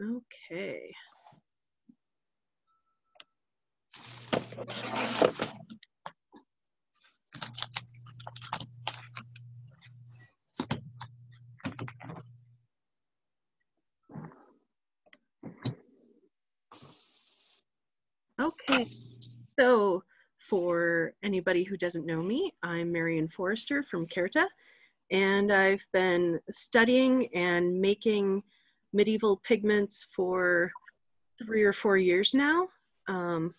Okay. Okay, so for anybody who doesn't know me, I'm Marion Forrester from CARTA, and I've been studying and making medieval pigments for three or four years now. Um,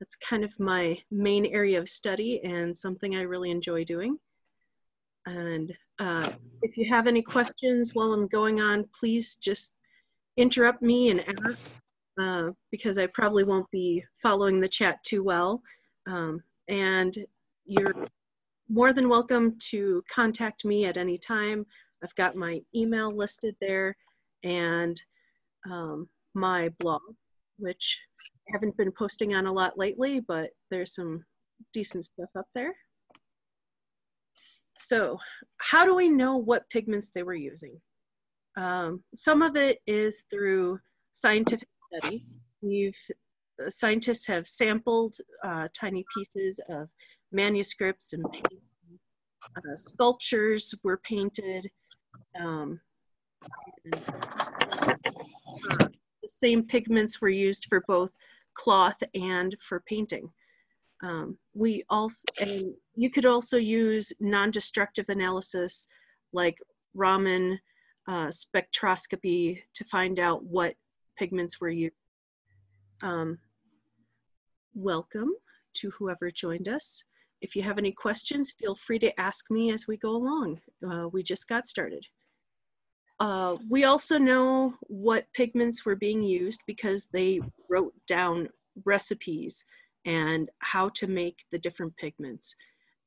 that's kind of my main area of study and something I really enjoy doing. And uh, if you have any questions while I'm going on, please just interrupt me and ask uh, because I probably won't be following the chat too well. Um, and you're more than welcome to contact me at any time. I've got my email listed there and um, my blog, which I haven't been posting on a lot lately, but there's some decent stuff up there. So how do we know what pigments they were using? Um, some of it is through scientific study. We've uh, scientists have sampled uh, tiny pieces of manuscripts and uh, sculptures were painted. Um, the same pigments were used for both cloth and for painting. Um, we also, and you could also use non-destructive analysis like Raman uh, spectroscopy to find out what pigments were used. Um, welcome to whoever joined us. If you have any questions, feel free to ask me as we go along. Uh, we just got started. Uh, we also know what pigments were being used because they wrote down recipes and how to make the different pigments.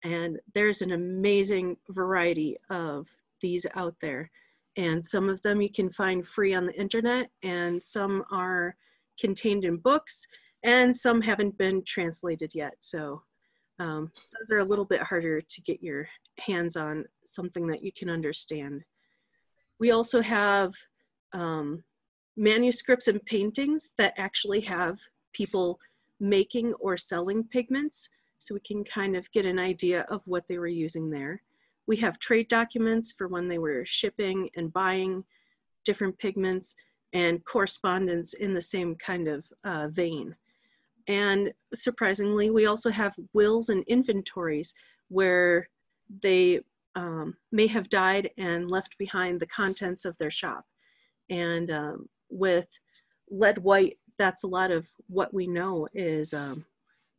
And there's an amazing variety of these out there. And some of them you can find free on the internet and some are contained in books and some haven't been translated yet. So um, those are a little bit harder to get your hands on something that you can understand we also have um, manuscripts and paintings that actually have people making or selling pigments so we can kind of get an idea of what they were using there we have trade documents for when they were shipping and buying different pigments and correspondence in the same kind of uh, vein. And surprisingly, we also have wills and inventories where they um, may have died and left behind the contents of their shop. And um, with lead white, that's a lot of what we know is um,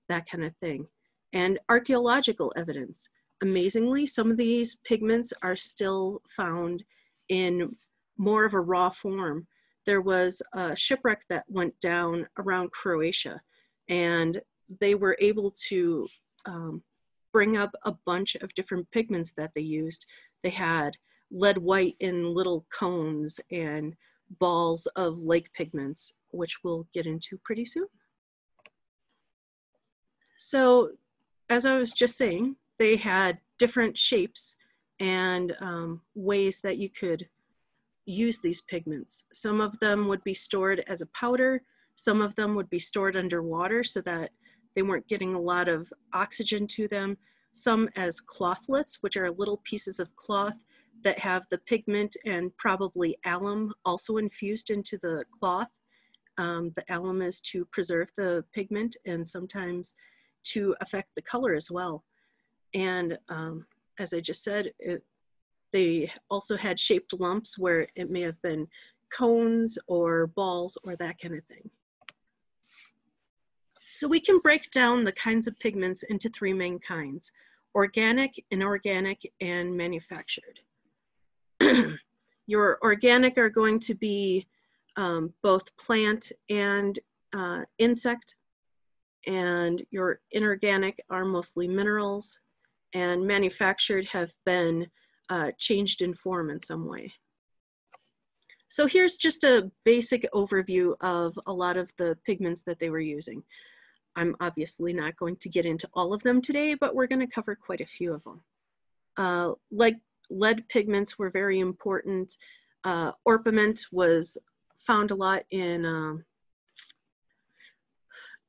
that kind of thing. And archaeological evidence amazingly, some of these pigments are still found in more of a raw form. There was a shipwreck that went down around Croatia, and they were able to um, bring up a bunch of different pigments that they used. They had lead white in little cones and balls of lake pigments, which we'll get into pretty soon. So as I was just saying, they had different shapes and um, ways that you could use these pigments. Some of them would be stored as a powder, some of them would be stored underwater so that they weren't getting a lot of oxygen to them, some as clothlets, which are little pieces of cloth that have the pigment and probably alum also infused into the cloth. Um, the alum is to preserve the pigment and sometimes to affect the color as well. And um, as I just said, it, they also had shaped lumps where it may have been cones or balls or that kind of thing. So we can break down the kinds of pigments into three main kinds, organic, inorganic, and manufactured. Your organic are going to be um, both plant and uh, insect, and your inorganic are mostly minerals, and manufactured have been uh, changed in form in some way. So here's just a basic overview of a lot of the pigments that they were using. I'm obviously not going to get into all of them today, but we're going to cover quite a few of them. Uh, like lead pigments were very important. Uh, orpiment was found a lot in um,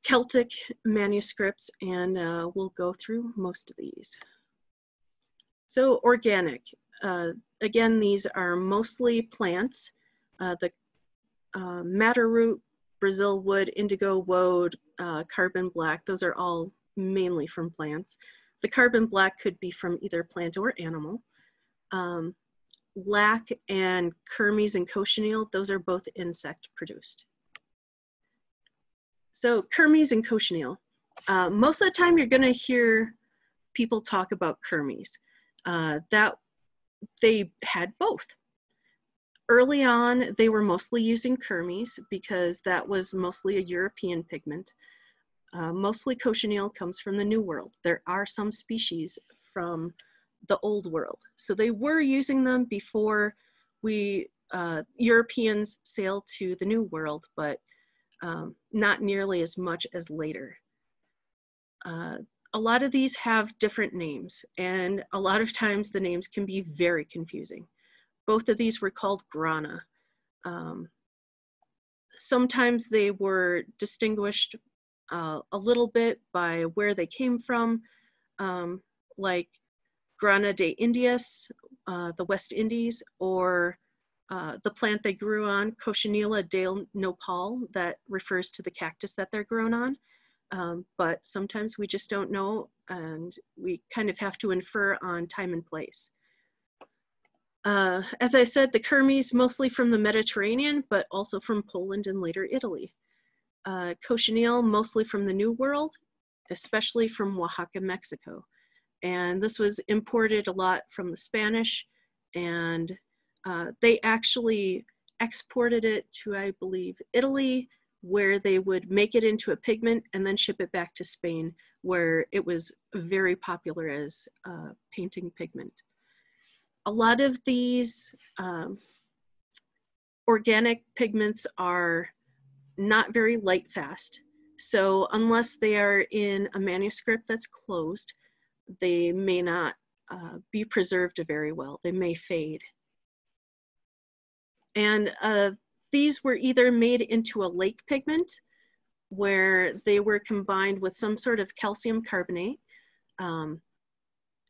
Celtic manuscripts, and uh, we'll go through most of these. So organic. Uh, again, these are mostly plants. Uh, the uh, madder root, Brazil wood, indigo woad, uh, carbon black, those are all mainly from plants. The carbon black could be from either plant or animal. Um, lac and kermes and cochineal, those are both insect produced. So kermes and cochineal. Uh, most of the time you're gonna hear people talk about kermes. Uh, that they had both. Early on, they were mostly using kermes because that was mostly a European pigment. Uh, mostly cochineal comes from the New World. There are some species from the Old World. So they were using them before we uh, Europeans sailed to the New World, but um, not nearly as much as later. Uh, a lot of these have different names, and a lot of times the names can be very confusing. Both of these were called grana. Um, sometimes they were distinguished uh, a little bit by where they came from, um, like Grana de Indias, uh, the West Indies, or uh, the plant they grew on, Cochineala del Nopal, that refers to the cactus that they're grown on. Um, but sometimes we just don't know and we kind of have to infer on time and place. Uh, as I said, the Kermes mostly from the Mediterranean, but also from Poland and later Italy. Uh, cochineal mostly from the New World, especially from Oaxaca, Mexico. And this was imported a lot from the Spanish and uh, they actually exported it to, I believe, Italy, where they would make it into a pigment and then ship it back to Spain, where it was very popular as a painting pigment. A lot of these um, organic pigments are not very light fast. So unless they are in a manuscript that's closed, they may not uh, be preserved very well. They may fade. And uh, these were either made into a lake pigment where they were combined with some sort of calcium carbonate. Um,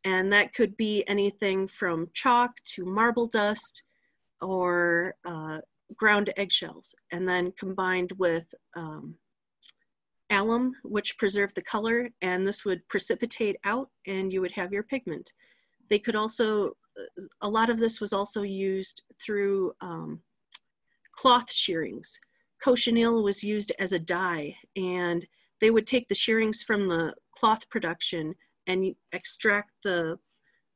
and that could be anything from chalk to marble dust or uh, ground eggshells, and then combined with um, alum, which preserved the color, and this would precipitate out and you would have your pigment. They could also a lot of this was also used through um, cloth shearings. Cochineal was used as a dye and they would take the shearings from the cloth production and extract the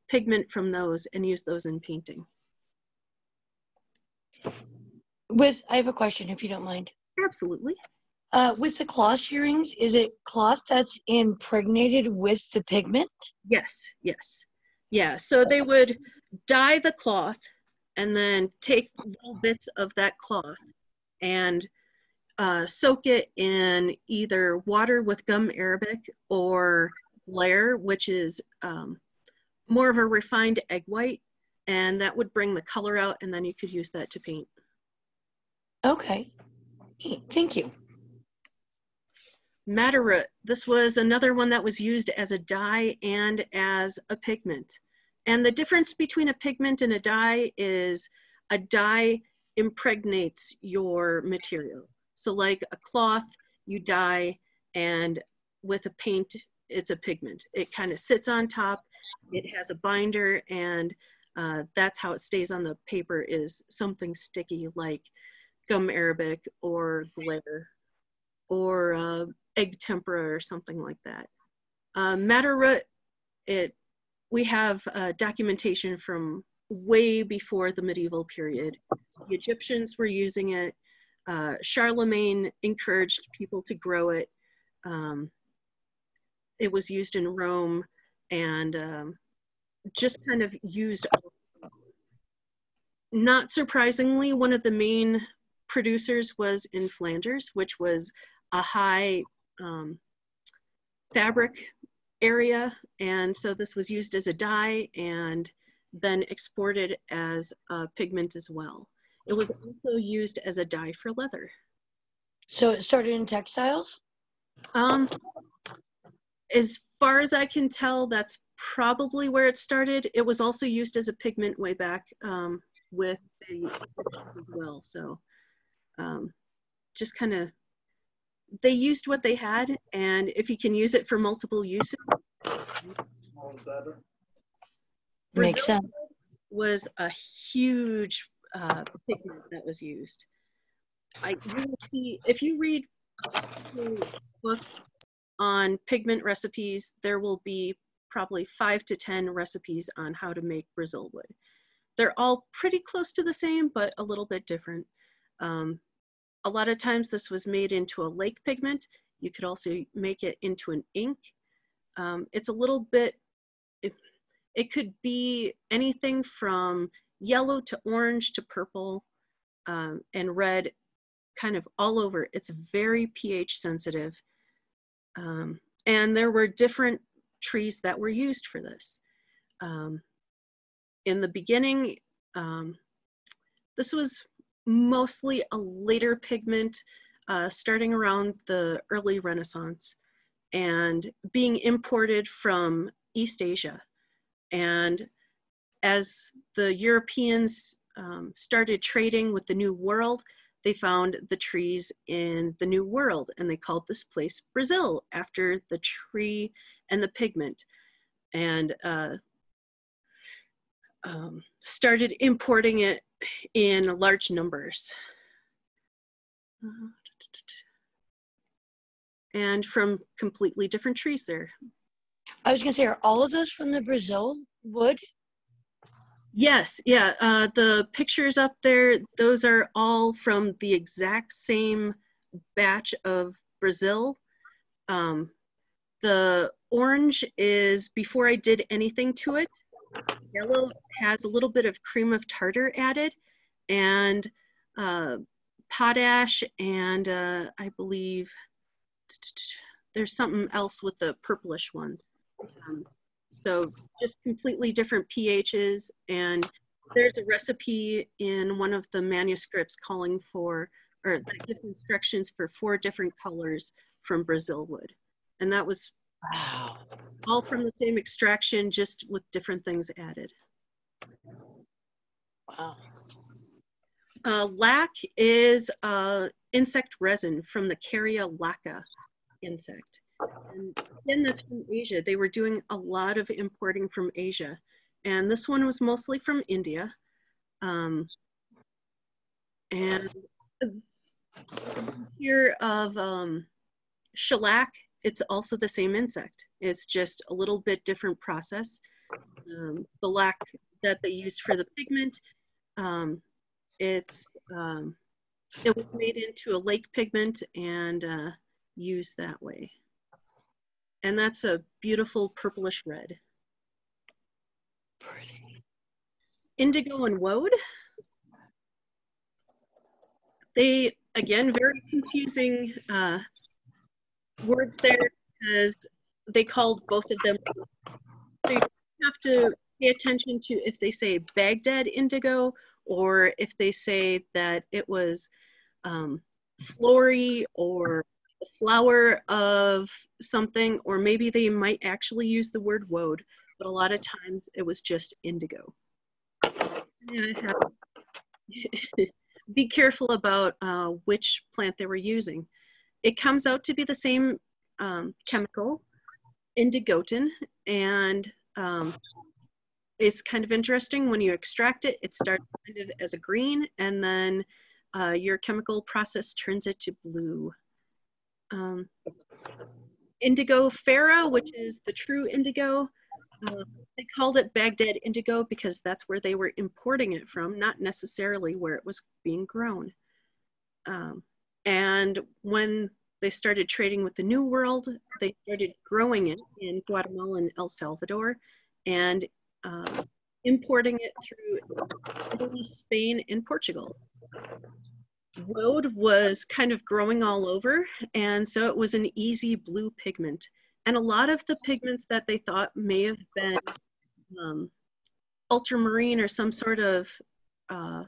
pigment from those and use those in painting. With, I have a question if you don't mind. Absolutely. Uh, with the cloth shearings, is it cloth that's impregnated with the pigment? Yes, yes. Yeah, so they would dye the cloth and then take little bits of that cloth and uh, soak it in either water with gum arabic or glaire, which is um, more of a refined egg white, and that would bring the color out, and then you could use that to paint. Okay, thank you. Madder root. This was another one that was used as a dye and as a pigment. And the difference between a pigment and a dye is a dye impregnates your material. So like a cloth, you dye, and with a paint, it's a pigment. It kind of sits on top, it has a binder, and uh, that's how it stays on the paper is something sticky like gum arabic or glaire or uh, egg tempera or something like that. Uh, it we have uh, documentation from way before the medieval period. The Egyptians were using it. Uh, Charlemagne encouraged people to grow it. Um, it was used in Rome and um, just kind of used. Not surprisingly, one of the main producers was in Flanders, which was a high um, fabric area. And so this was used as a dye and then exported as a pigment as well. It was also used as a dye for leather. So it started in textiles? Um, as far as I can tell, that's probably where it started. It was also used as a pigment way back um, with the as well. So um, just kind of they used what they had, and if you can use it for multiple uses. Makes sense. Was a huge uh, pigment that was used. I you see if you read books on pigment recipes, there will be probably five to 10 recipes on how to make Brazil wood. They're all pretty close to the same, but a little bit different. Um, a lot of times this was made into a lake pigment. You could also make it into an ink. Um, it's a little bit, it, it could be anything from yellow to orange to purple um, and red kind of all over. It's very pH sensitive. Um, and there were different trees that were used for this. Um, in the beginning, um, this was mostly a later pigment uh, starting around the early Renaissance and being imported from East Asia. And as the Europeans um, started trading with the New World, they found the trees in the New World and they called this place Brazil after the tree and the pigment. And uh, um, started importing it in large numbers. And from completely different trees there. I was gonna say, are all of those from the Brazil wood? Yes, yeah. Uh, the pictures up there, those are all from the exact same batch of Brazil. Um, the orange is before I did anything to it. Yellow has a little bit of cream of tartar added and uh, potash and uh, I believe there's something else with the purplish ones. Um, so just completely different pHs. And there's a recipe in one of the manuscripts calling for, or that gives instructions for four different colors from Brazil wood. And that was wow. all from the same extraction, just with different things added. Wow. Uh, lac is uh, insect resin from the Kerria lacca insect. And again, that's from Asia. They were doing a lot of importing from Asia. And this one was mostly from India. Um, and here of um, shellac, it's also the same insect. It's just a little bit different process. Um, the lac that they used for the pigment, um, it's um, it was made into a lake pigment and uh, used that way. And that's a beautiful purplish red. Pretty. Indigo and woad. They, again, very confusing uh, words there because they called both of them. So you have to pay attention to if they say Baghdad indigo or if they say that it was um, flory or flower of something, or maybe they might actually use the word woad, but a lot of times it was just indigo. be careful about uh, which plant they were using. It comes out to be the same um, chemical, indigotin, and um, it's kind of interesting when you extract it, it starts kind of as a green, and then uh, your chemical process turns it to blue um, Indigofera, which is the true indigo. Uh, they called it Baghdad indigo because that's where they were importing it from, not necessarily where it was being grown. Um, and when they started trading with the New World, they started growing it in Guatemala and El Salvador and uh, importing it through Spain, and Portugal woad was kind of growing all over, and so it was an easy blue pigment. And a lot of the pigments that they thought may have been um, ultramarine or some sort of uh,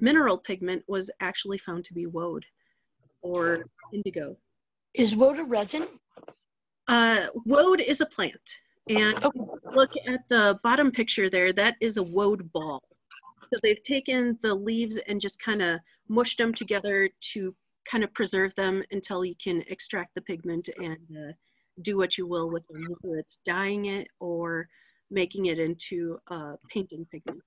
mineral pigment was actually found to be woad or indigo. Is woad a resin? Uh, woad is a plant. And Okay. look at the bottom picture there, that is a woad ball. So they've taken the leaves and just kind of mushed them together to kind of preserve them until you can extract the pigment and uh, do what you will with them, whether it's dyeing it or making it into uh, painting pigment.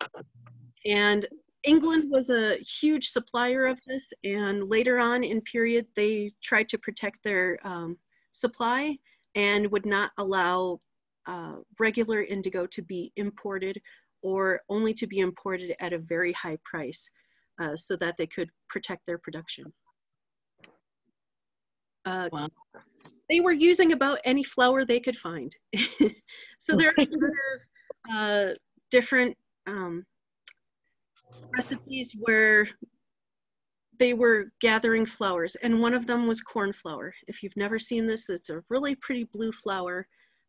And England was a huge supplier of this, and later on in period, they tried to protect their um, supply and would not allow uh, regular indigo to be imported or only to be imported at a very high price uh, so that they could protect their production. Uh, Wow. They were using about any flower they could find. so there are a number of uh, different um, recipes where they were gathering flowers, and one of them was cornflower. If you've never seen this, it's a really pretty blue flower.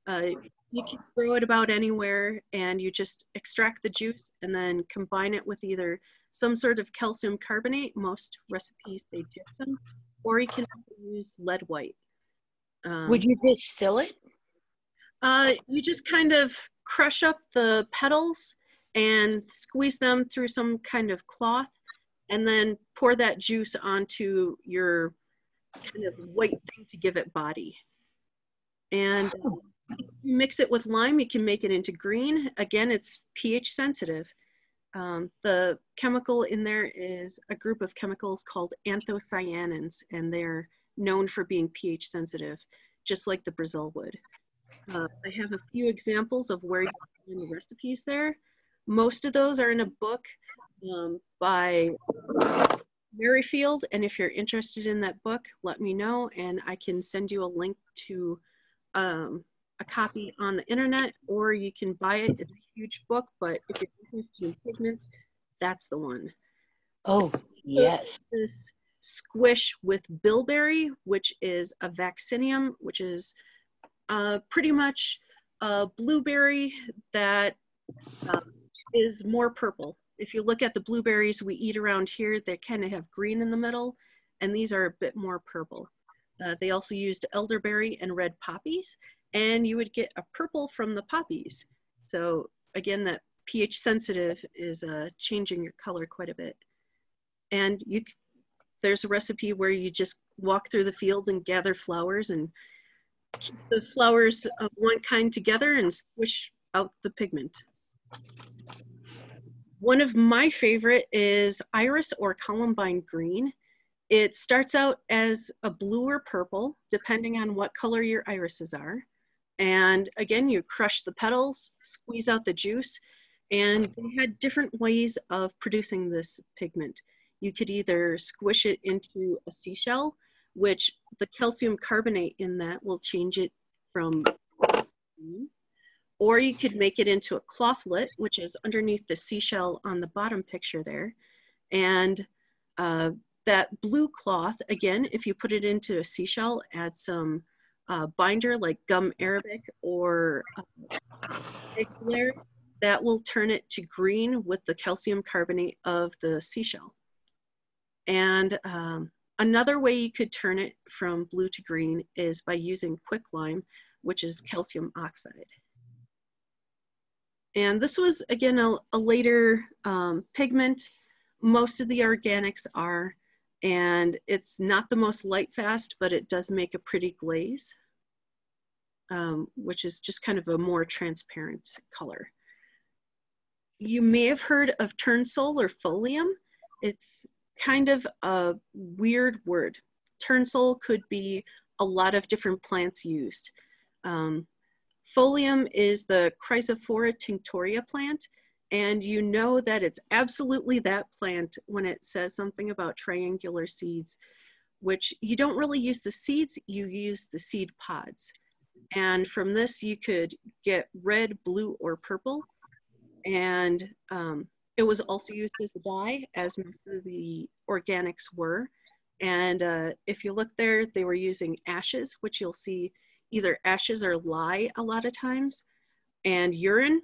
Uh, you can grow it about anywhere, and you just extract the juice and then combine it with either some sort of calcium carbonate. Most recipes they gypsum, or you can use lead white. Um, Would you distill it? uh, you just kind of crush up the petals and squeeze them through some kind of cloth and then pour that juice onto your kind of white thing to give it body. And you mix it with lime, you can make it into green. Again, it's pH sensitive. Um, the chemical in there is a group of chemicals called anthocyanins, and they're known for being pH sensitive, just like the Brazil wood. Uh, I have a few examples of where you can find the recipes there. Most of those are in a book um, by Merrifield, and if you're interested in that book, let me know, and I can send you a link to um, a copy on the internet, or you can buy it. It's a huge book, but if you're interested in pigments, that's the one Oh, yes. this squish with bilberry, which is a vaccinium, which is uh, pretty much a blueberry that uh, is more purple. If you look at the blueberries we eat around here, they kind of have green in the middle, and these are a bit more purple. Uh, they also used elderberry and red poppies, and you would get a purple from the poppies. So again, that pH sensitive is uh, changing your color quite a bit and you there's a recipe where you just walk through the fields and gather flowers and keep the flowers of one kind together and squish out the pigment. One of my favorite is iris or columbine green. It starts out as a blue or purple, depending on what color your irises are. And again, you crush the petals, squeeze out the juice, and they had different ways of producing this pigment you could either squish it into a seashell, which the calcium carbonate in that will change it from, or you could make it into a clothlet, which is underneath the seashell on the bottom picture there. And uh, that blue cloth, again, if you put it into a seashell, add some uh, binder like gum arabic or uh, that will turn it to green with the calcium carbonate of the seashell. And um, another way you could turn it from blue to green is by using quicklime, which is calcium oxide. And this was, again, a, a later um, pigment. Most of the organics are, and it's not the most light fast, but it does make a pretty glaze, um, which is just kind of a more transparent color. You may have heard of turnsole or folium. It's kind of a weird word. Turnsole could be a lot of different plants used. Um, folium is the Chrozophora tinctoria plant, and you know that it's absolutely that plant when it says something about triangular seeds, which you don't really use the seeds, you use the seed pods. And from this, you could get red, blue, or purple. And um, it was also used as a dye, as most of the organics were. And uh, if you look there, they were using ashes, which you'll see either ashes or lye a lot of times, and urine,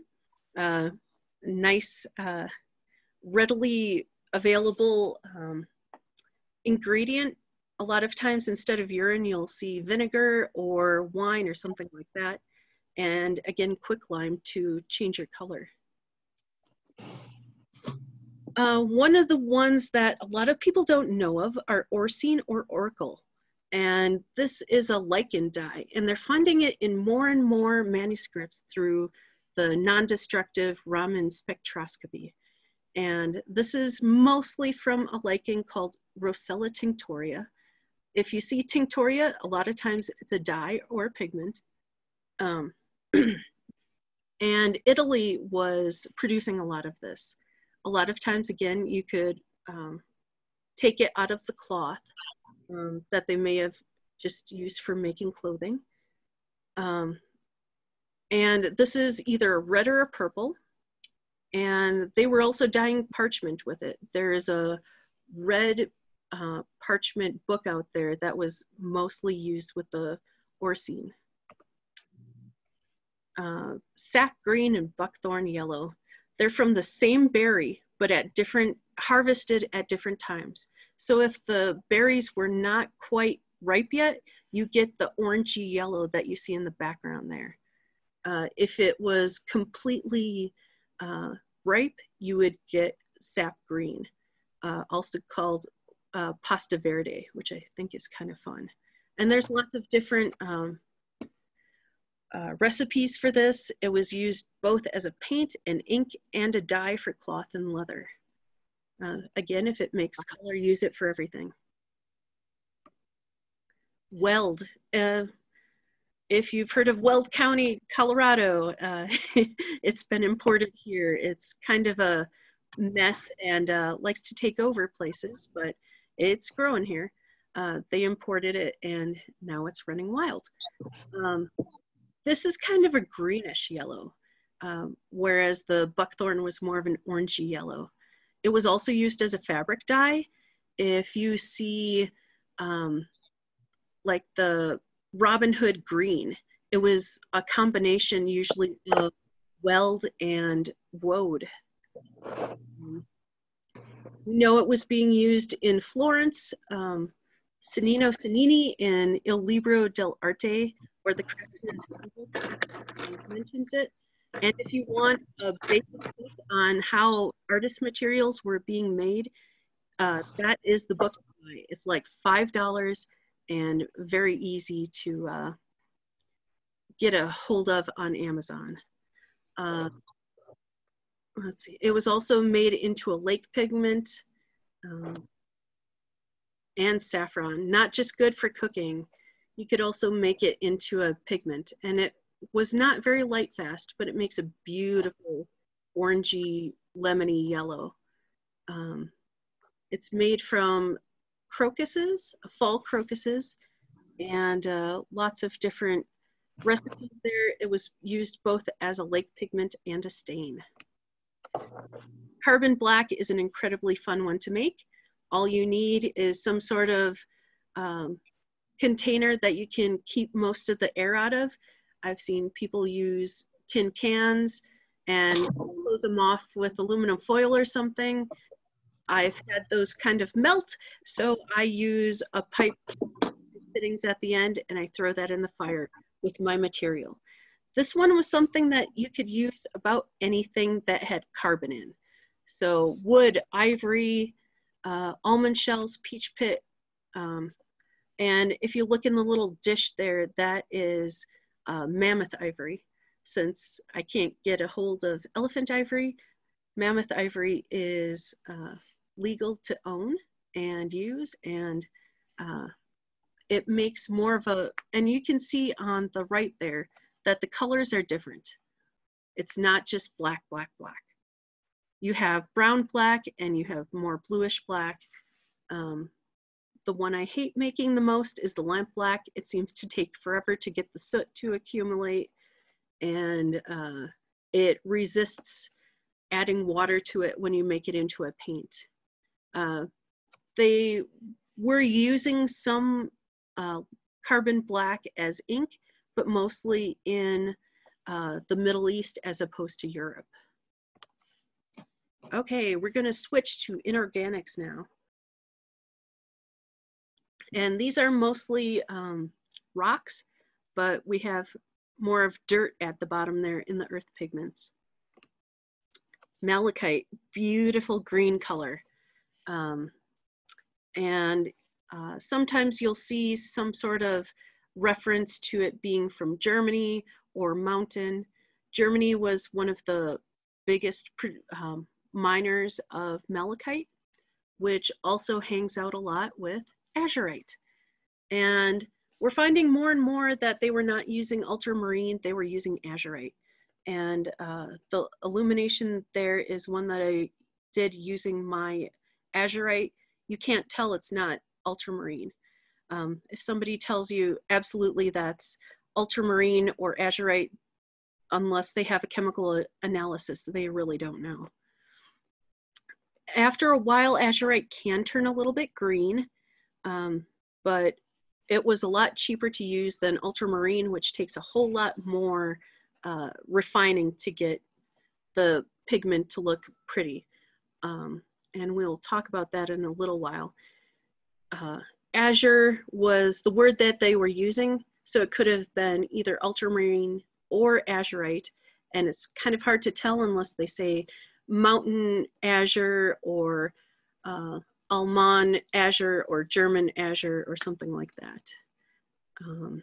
uh, nice, uh, readily available um, ingredient. A lot of times instead of urine, you'll see vinegar or wine or something like that. And again, quicklime to change your color. Uh, one of the ones that a lot of people don't know of are Orcine or Orchil. And this is a lichen dye, and they're finding it in more and more manuscripts through the non-destructive Raman spectroscopy. And this is mostly from a lichen called Roccella tinctoria. If you see tinctoria, a lot of times it's a dye or a pigment. Um, and Italy was producing a lot of this. A lot of times, again, you could um, take it out of the cloth um, that they may have just used for making clothing. Um, and this is either red or a purple. And they were also dyeing parchment with it. There is a red uh, parchment book out there that was mostly used with the Orcine. Uh, sap green and buckthorn yellow. They're from the same berry, but at different, harvested at different times. So if the berries were not quite ripe yet, you get the orangey yellow that you see in the background there. Uh, if it was completely uh, ripe, you would get sap green, uh, also called uh, pasta verde, which I think is kind of fun. And there's lots of different um, uh, recipes for this. It was used both as a paint and ink and a dye for cloth and leather. Uh, again, if it makes color, use it for everything. Weld. Uh, if you've heard of Weld County, Colorado, uh, it's been imported here. It's kind of a mess and uh, likes to take over places, but it's growing here. Uh, they imported it and now it's running wild. Um, this is kind of a greenish yellow, um, whereas the buckthorn was more of an orangey yellow. It was also used as a fabric dye. If you see um, like the Robin Hood green, it was a combination usually of weld and woad. We know it was being used in Florence, um, Cennini in Il Libro dell'Arte, where the craftsman's mentions it. And if you want a basic on how artist materials were being made, uh, that is the book It's like $5 and very easy to uh, get a hold of on Amazon. Uh, let's see, it was also made into a lake pigment um, and saffron, not just good for cooking. You could also make it into a pigment and it was not very light fast, but it makes a beautiful orangey, lemony yellow. Um, it's made from crocuses, fall crocuses, and uh, lots of different recipes there. It was used both as a lake pigment and a stain. Carbon black is an incredibly fun one to make. All you need is some sort of um, container that you can keep most of the air out of I've seen people use tin cans and close them off with aluminum foil or something. I've had those kind of melt, so I use a pipe fittings at the end and I throw that in the fire with my material. This one was something that you could use about anything that had carbon in. So wood, ivory, uh, almond shells, peach pit. Um, and if you look in the little dish there, that is uh, mammoth ivory. Since I can't get a hold of elephant ivory, mammoth ivory is uh, legal to own and use and uh, it makes more of a, and you can see on the right there that the colors are different. It's not just black, black, black. You have brown black and you have more bluish black. Um, the one I hate making the most is the lamp black. It seems to take forever to get the soot to accumulate and uh, it resists adding water to it when you make it into a paint. Uh, they were using some uh, carbon black as ink, but mostly in uh, the Middle East as opposed to Europe. Okay, we're gonna switch to inorganics now. And these are mostly um, rocks, but we have more of dirt at the bottom there in the earth pigments. Malachite, beautiful green color. Um, and uh, sometimes you'll see some sort of reference to it being from Germany or mountain. Germany was one of the biggest um, miners of malachite, which also hangs out a lot with azurite. And we're finding more and more that they were not using ultramarine, they were using azurite. And uh, the illumination there is one that I did using my azurite. You can't tell it's not ultramarine. Um, if somebody tells you absolutely that's ultramarine or azurite, unless they have a chemical analysis, they really don't know. After a while, azurite can turn a little bit green, um, but it was a lot cheaper to use than ultramarine, which takes a whole lot more uh, refining to get the pigment to look pretty. Um, and we'll talk about that in a little while. Uh, azure was the word that they were using, so it could have been either ultramarine or azurite, and it's kind of hard to tell unless they say mountain azure or uh, Alman azure or German azure or something like that. Um,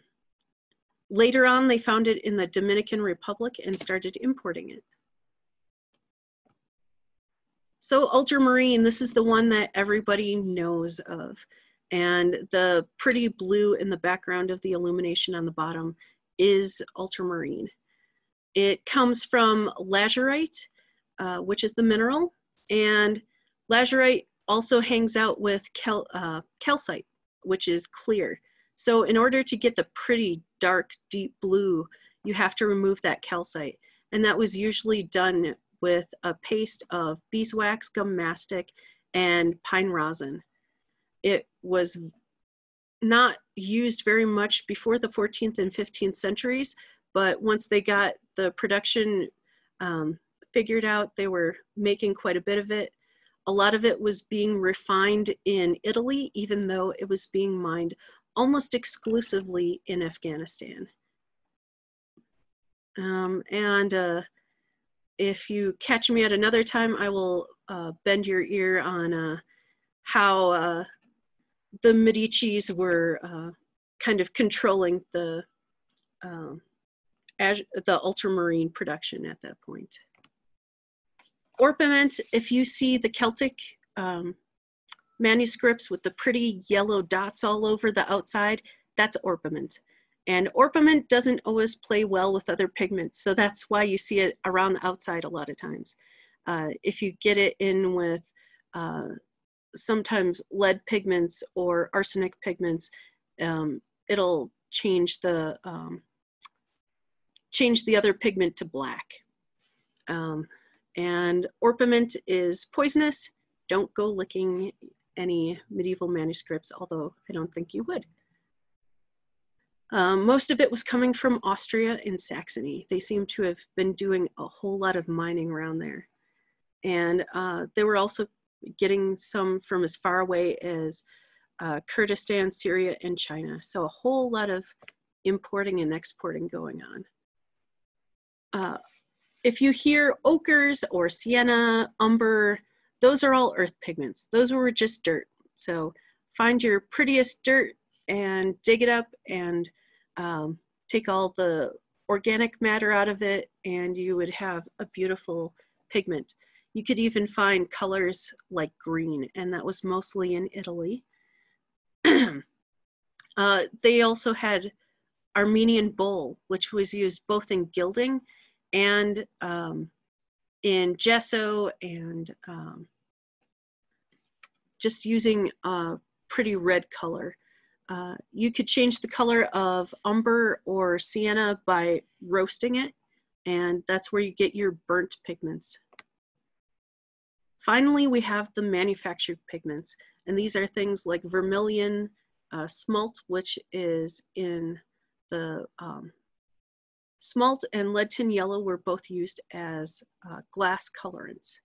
later on, they found it in the Dominican Republic and started importing it. So ultramarine, this is the one that everybody knows of. And the pretty blue in the background of the illumination on the bottom is ultramarine. It comes from lazurite, uh, which is the mineral, and lazurite also hangs out with cal uh, calcite, which is clear. So in order to get the pretty dark, deep blue, you have to remove that calcite. And that was usually done with a paste of beeswax, gum mastic, and pine rosin. It was not used very much before the 14th and 15th centuries, but once they got the production um, figured out, they were making quite a bit of it. A lot of it was being refined in Italy, even though it was being mined almost exclusively in Afghanistan. Um, and uh, if you catch me at another time, I will uh, bend your ear on uh, how uh, the Medicis were uh, kind of controlling the um, the ultramarine production at that point. Orpiment, if you see the Celtic um, manuscripts with the pretty yellow dots all over the outside, that's orpiment. And orpiment doesn't always play well with other pigments, so that's why you see it around the outside a lot of times. Uh, if you get it in with uh, sometimes lead pigments or arsenic pigments, um, it'll change the um, change the other pigment to black. Um, and orpiment is poisonous. Don't go licking any medieval manuscripts, although I don't think you would. Um, most of it was coming from Austria and Saxony. They seem to have been doing a whole lot of mining around there. And uh, they were also getting some from as far away as uh, Kurdistan, Syria, and China. So a whole lot of importing and exporting going on. Uh, if you hear ochres or sienna, umber, those are all earth pigments. Those were just dirt. So find your prettiest dirt and dig it up and um, take all the organic matter out of it and you would have a beautiful pigment. You could even find colors like green, and that was mostly in Italy. uh, they also had Armenian bole, which was used both in gilding and um, in gesso and um, just using a pretty red color. Uh, you could change the color of umber or sienna by roasting it, and that's where you get your burnt pigments. Finally, we have the manufactured pigments, and these are things like vermilion, uh, smalt, which is in the um, smalt and lead tin yellow were both used as uh, glass colorants.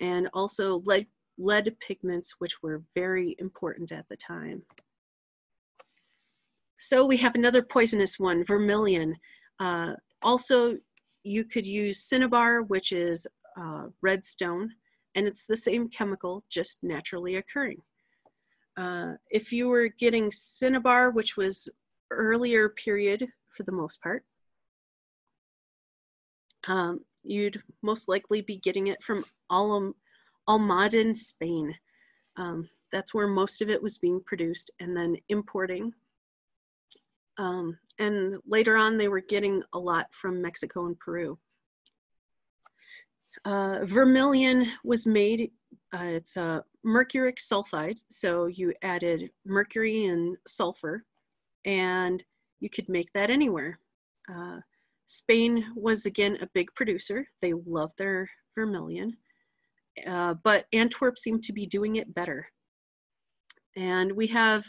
and also lead, lead pigments, which were very important at the time. So we have another poisonous one, vermilion. Uh, also, you could use cinnabar, which is uh, red stone, and it's the same chemical, just naturally occurring. Uh, if you were getting cinnabar, which was earlier period for the most part, um, you'd most likely be getting it from Al Almaden, Spain. Um, that's where most of it was being produced and then importing. Um, and later on, they were getting a lot from Mexico and Peru. Uh, vermilion was made, uh, it's a mercuric sulfide, so you added mercury and sulfur, and you could make that anywhere. Uh, Spain was again a big producer. They love their vermilion, uh, but Antwerp seemed to be doing it better. And we have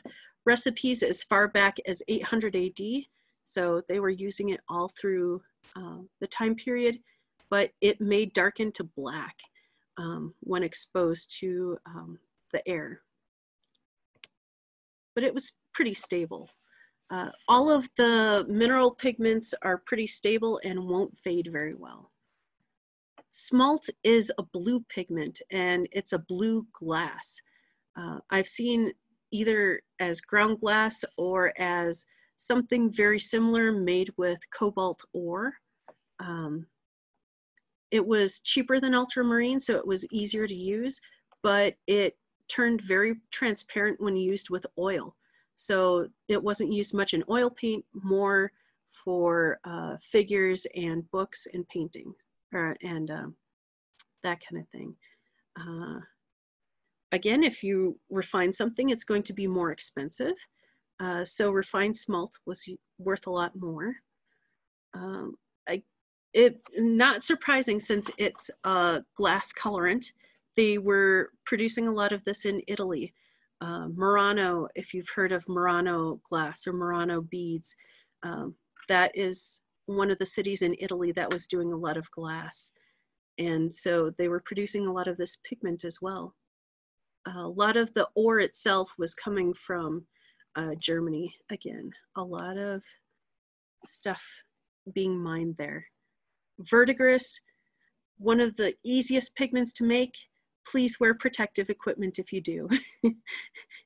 recipes as far back as 800 AD, so they were using it all through uh, the time period, but it may darken to black um, when exposed to um, the air. But it was pretty stable. Uh, all of the mineral pigments are pretty stable and won't fade very well. Smalt is a blue pigment and it's a blue glass. Uh, I've seen either as ground glass or as something very similar made with cobalt ore. Um, it was cheaper than ultramarine, so it was easier to use, but it turned very transparent when used with oil. So it wasn't used much in oil paint, more for uh, figures and books and paintings or, and um, that kind of thing. Uh, again, if you refine something, it's going to be more expensive. Uh, so refined smalt was worth a lot more. Um, it not surprising since it's a glass colorant. They were producing a lot of this in Italy uh, Murano, if you've heard of Murano glass or Murano beads, um, that is one of the cities in Italy that was doing a lot of glass. And so they were producing a lot of this pigment as well. a lot of the ore itself was coming from uh, Germany again. A lot of stuff being mined there. Verdigris, one of the easiest pigments to make please wear protective equipment if you do.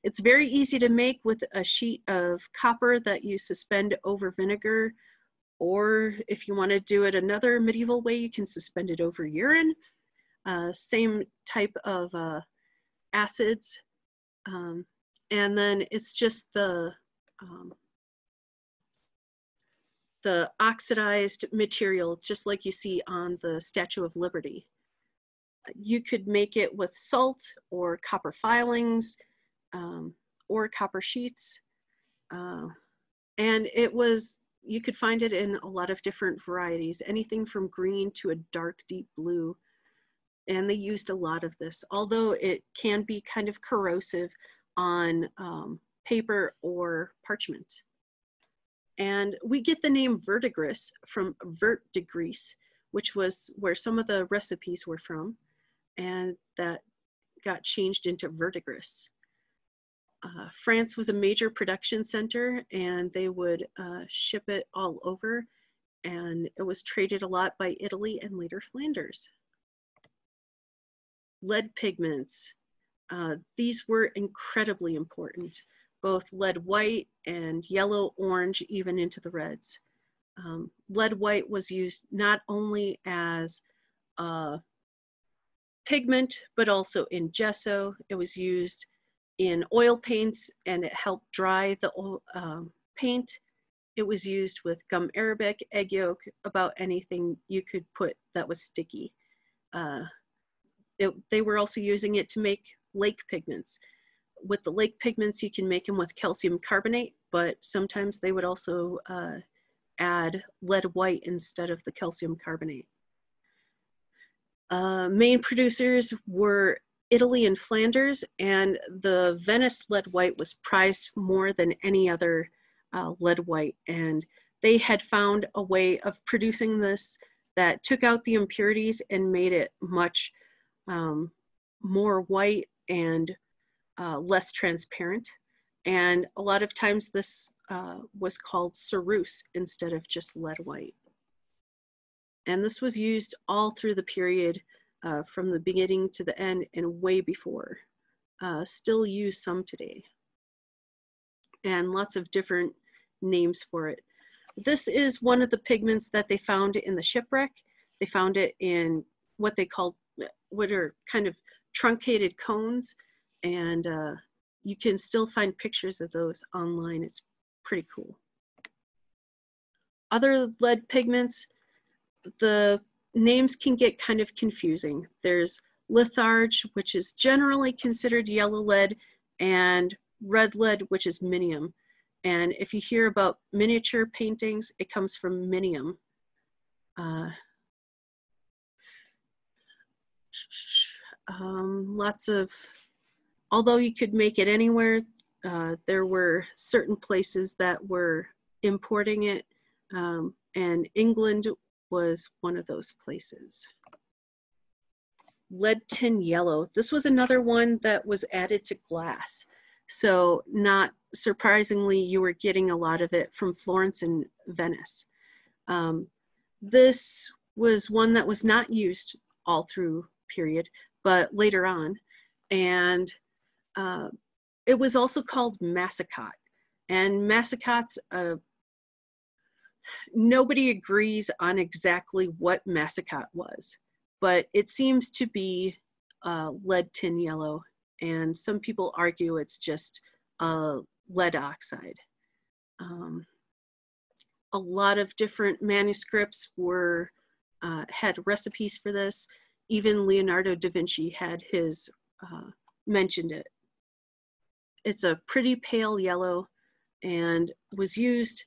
it's very easy to make with a sheet of copper that you suspend over vinegar, or if you want to do it another medieval way, you can suspend it over urine. Uh, same type of uh, acids. Um, and then it's just the um, the oxidized material, just like you see on the Statue of Liberty you could make it with salt or copper filings um, or copper sheets. Uh, and it was, you could find it in a lot of different varieties, anything from green to a dark deep blue. And they used a lot of this, although it can be kind of corrosive on um, paper or parchment. And we get the name verdigris from Vert de verdigris, which was where some of the recipes were from and that got changed into verdigris. Uh, France was a major production center and they would uh, ship it all over and it was traded a lot by Italy and later Flanders. Lead pigments. Uh, these were incredibly important, both lead white and yellow, orange, even into the reds. Um, lead white was used not only as pigment, but also in gesso. It was used in oil paints and it helped dry the um, paint. It was used with gum arabic, egg yolk, about anything you could put that was sticky. Uh, it, they were also using it to make lake pigments. With the lake pigments, you can make them with calcium carbonate, but sometimes they would also uh, add lead white instead of the calcium carbonate. Uh, main producers were Italy and Flanders, and the Venice lead white was prized more than any other uh, lead white. And they had found a way of producing this that took out the impurities and made it much um, more white and uh, less transparent. And a lot of times this uh, was called ceruse instead of just lead white. And this was used all through the period uh, from the beginning to the end and way before. Uh, still used some today. And lots of different names for it. This is one of the pigments that they found in the shipwreck. They found it in what they called, what are kind of truncated cones. And uh, you can still find pictures of those online. It's pretty cool. Other lead pigments, the names can get kind of confusing. There's litharge, which is generally considered yellow lead, and red lead, which is minium. And if you hear about miniature paintings, it comes from minium. Uh, um, lots of, although you could make it anywhere, uh, there were certain places that were importing it, um, and England was one of those places. Lead tin yellow. This was another one that was added to glass. So not surprisingly, you were getting a lot of it from Florence and Venice. Um, this was one that was not used all through period, but later on. And uh, it was also called massicot. And massicot's uh, nobody agrees on exactly what massicot was, but it seems to be uh, lead tin yellow. And some people argue it's just uh, lead oxide. Um, a lot of different manuscripts were uh, had recipes for this. Even Leonardo da Vinci had his uh, mentioned it. It's a pretty pale yellow and was used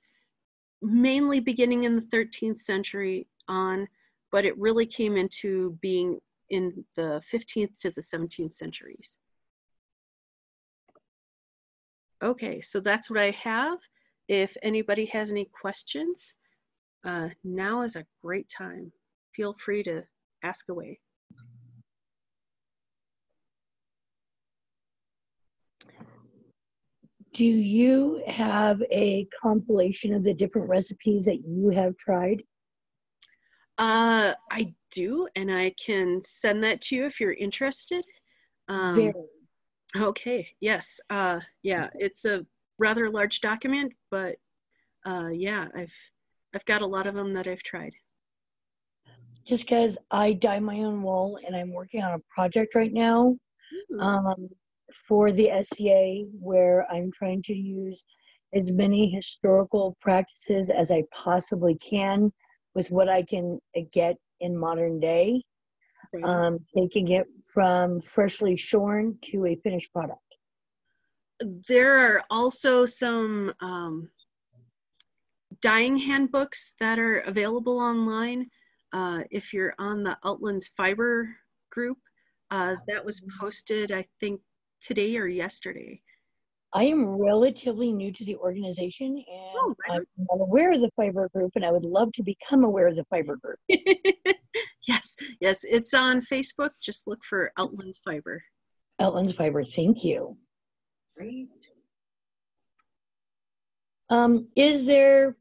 mainly beginning in the 13th century on, but it really came into being in the 15th to the 17th centuries. Okay, so that's what I have. If anybody has any questions, uh, now is a great time. Feel free to ask away. Do you have a compilation of the different recipes that you have tried? Uh, I do, and I can send that to you if you're interested. Um, Very. Okay, yes. Uh, yeah, it's a rather large document, but uh, yeah, I've I've got a lot of them that I've tried. Just because I dye my own wool and I'm working on a project right now. Um, for the SCA where I'm trying to use as many historical practices as I possibly can with what I can uh, get in modern day, Right. um, taking it from freshly shorn to a finished product. there are also some um, dyeing handbooks that are available online. Uh, if you're on the Outlands Fiber group, uh, that was posted, I think, today or yesterday. I am relatively new to the organization and Oh, right I'm not aware of the fiber group and I would love to become aware of the fiber group. yes, yes, it's on Facebook. Just look for Outlands Fiber. Outlands Fiber, thank you. Um, is there,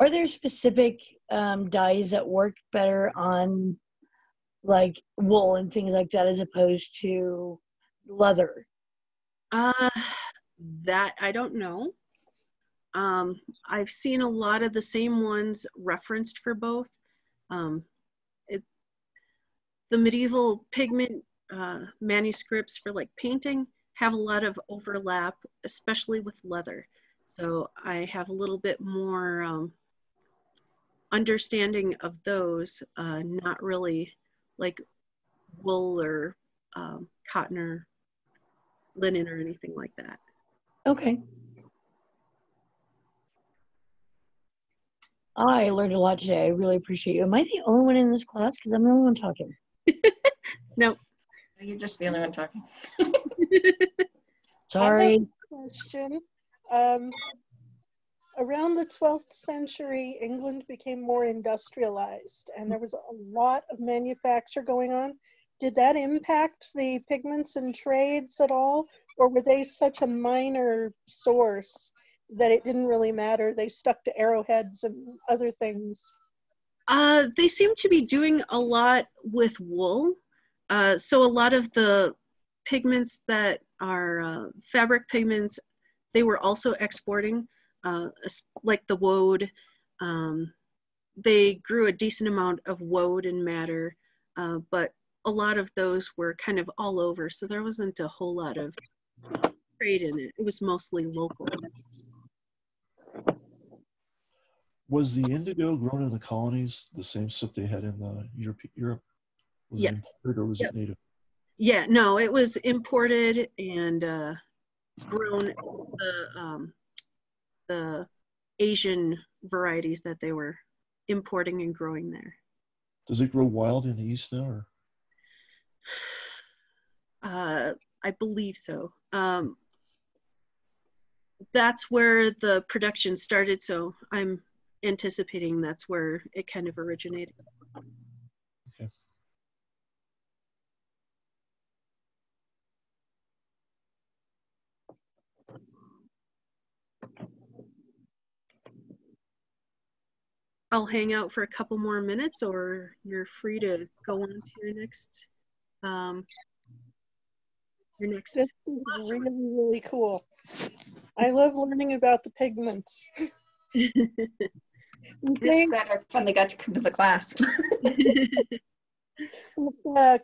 are there specific um, dyes that work better on like wool and things like that as opposed to leather? Uh, that I don't know. Um, I've seen a lot of the same ones referenced for both. Um, it, the medieval pigment uh, manuscripts for like painting have a lot of overlap, especially with leather. So I have a little bit more um, understanding of those, uh, not really like wool or um, cotton or linen or anything like that. Okay. I learned a lot today. I really appreciate you. Am I the only one in this class? Because I'm the only one talking. No, You're just the only one talking. Sorry. question. Um, around the 12th century, England became more industrialized and there was a lot of manufacture going on. Did that impact the pigments and trades at all? Or were they such a minor source that it didn't really matter? They stuck to arrowheads and other things. Uh, they seem to be doing a lot with wool. Uh, so a lot of the pigments that are uh, fabric pigments, they were also exporting, uh, like the woad. Um, they grew a decent amount of woad and madder, uh, but a lot of those were kind of all over. So there wasn't a whole lot of trade in it. It was mostly local. Was the indigo grown in the colonies the same stuff they had in the Europe? Europe? Was Yes. it imported or was Yep. it native? Yeah, no, it was imported and uh, grown the um, the Asian varieties that they were importing and growing there. Does it grow wild in the east now? Or? Uh, I believe so. Um, that's where the production started, so I'm anticipating that's where it kind of originated. I'll hang out for a couple more minutes, or you're free to go on to your next. Um, your next. This is really, really cool. I love learning about the pigments. Just glad I finally got to come to the class. Uh,